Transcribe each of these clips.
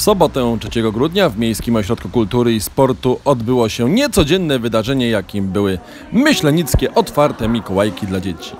sobotę 3 grudnia w Miejskim Ośrodku Kultury i Sportu odbyło się niecodzienne wydarzenie, jakim były myślenickie otwarte Mikołajki dla dzieci.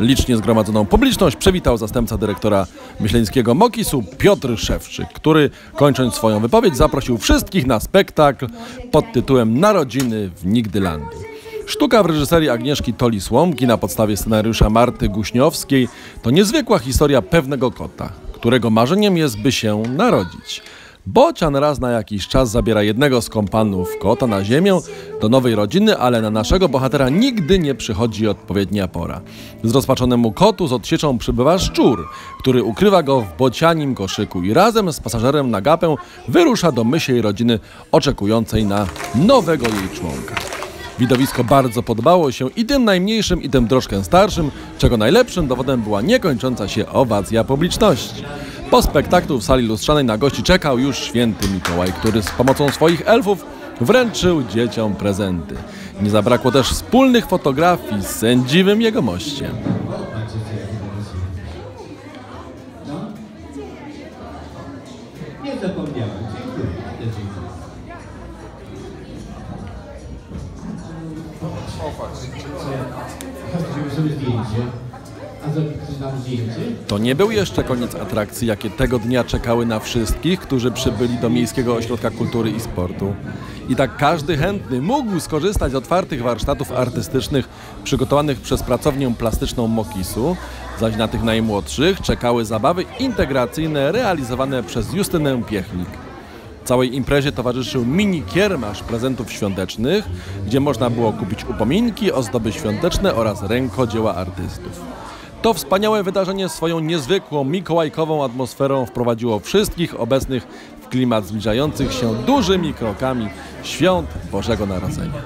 Licznie zgromadzoną publiczność przywitał zastępca dyrektora myślenickiego Mokisu Piotr Szewczyk, który kończąc swoją wypowiedź zaprosił wszystkich na spektakl pod tytułem Narodziny w Nigdylandii. Sztuka w reżyserii Agnieszki Toli-Słomki na podstawie scenariusza Marty Guśniowskiej to niezwykła historia pewnego kota, którego marzeniem jest, by się narodzić. Bocian raz na jakiś czas zabiera jednego z kompanów kota na ziemię do nowej rodziny, ale na naszego bohatera nigdy nie przychodzi odpowiednia pora. Zrozpaczonemu kotu z odsieczą przybywa szczur, który ukrywa go w bocianim koszyku i razem z pasażerem na gapę wyrusza do mysiej rodziny oczekującej na nowego jej członka. Widowisko bardzo podobało się i tym najmniejszym, i tym troszkę starszym, czego najlepszym dowodem była niekończąca się owacja publiczności. Po spektaklu w sali lustrzanej na gości czekał już święty Mikołaj, który z pomocą swoich elfów wręczył dzieciom prezenty. Nie zabrakło też wspólnych fotografii z sędziwym jegomościem. Nie zapomniałem. Dziękuję. To nie był jeszcze koniec atrakcji, jakie tego dnia czekały na wszystkich, którzy przybyli do Miejskiego Ośrodka Kultury i Sportu. I tak każdy chętny mógł skorzystać z otwartych warsztatów artystycznych przygotowanych przez pracownię plastyczną Mokisu, zaś na tych najmłodszych czekały zabawy integracyjne realizowane przez Justynę Piechlik. Całej imprezie towarzyszył mini kiermasz prezentów świątecznych, gdzie można było kupić upominki, ozdoby świąteczne oraz rękodzieła artystów. To wspaniałe wydarzenie swoją niezwykłą mikołajkową atmosferą wprowadziło wszystkich obecnych w klimat zbliżających się dużymi krokami świąt Bożego Narodzenia.